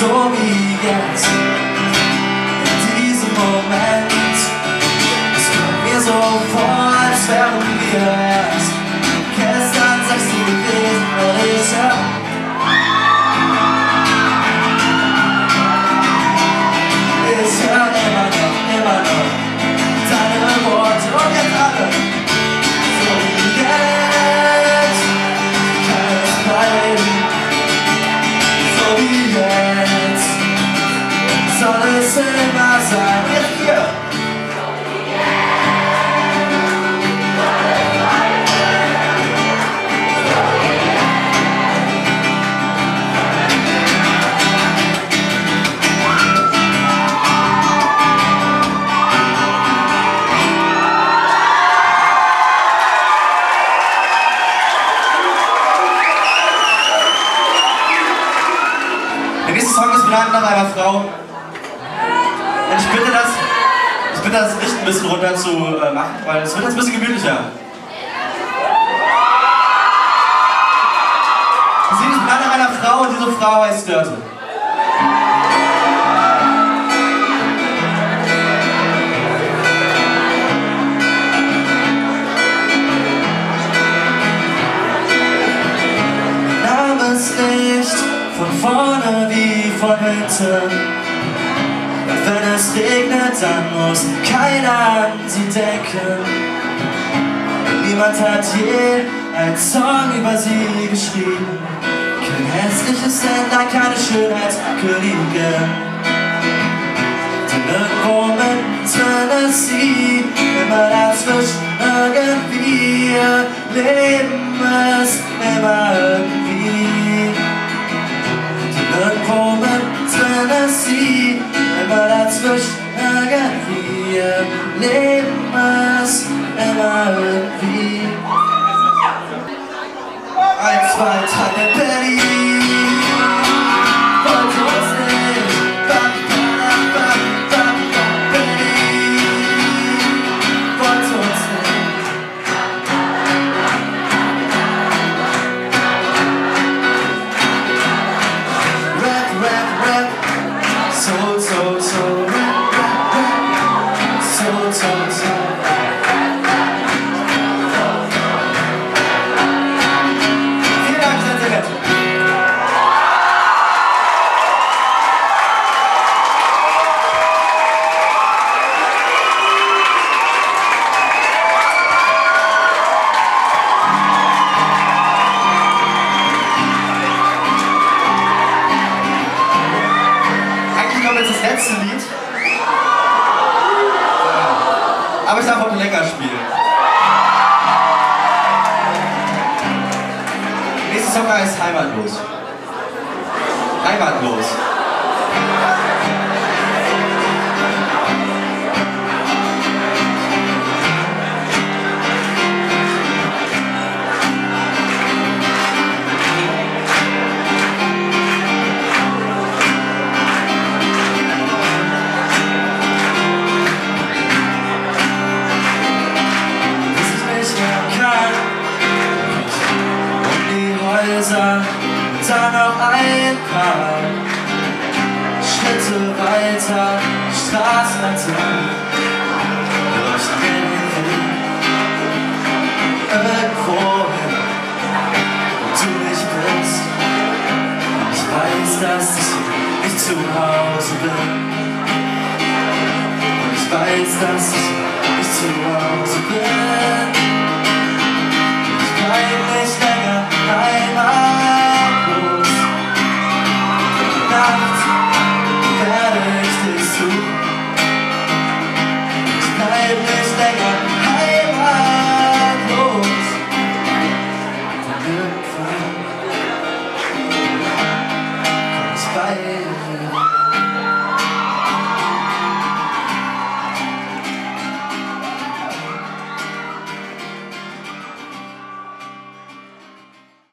Soviets In diesem Moment. Es kommt mir so sein. Jetzt hier. Der nächste Song ist benannt nach einer Frau. Ich bitte das, ich bitte das Licht ein bisschen runter zu äh, machen, weil es wird jetzt ein bisschen gemütlicher. Sie ist nach einer Frau und diese Frau heißt Dörte. Namenslicht von vorne wie von hinten. Dann muss keiner an sie denken. Niemand hat je einen Song über sie geschrieben. Kein hässliches Ländlein, keine Schönheitskönigin. Denn irgendwo ist sie, immer dazwischen irgendwie. Ihr Leben ist immer kommt jetzt das letzte Lied. Aber ich darf heute länger spielen. Nächster Song heißt Heimatlos. Heimatlos. Häuser dann noch ein paar Schritte weiter, Straßen entlang. Durch den Himmel, irgendwo hin, wo du nicht bist. Ich weiß, dass ich zu Hause bin. Und ich weiß, dass ich nicht zu Hause bin. That is the truth?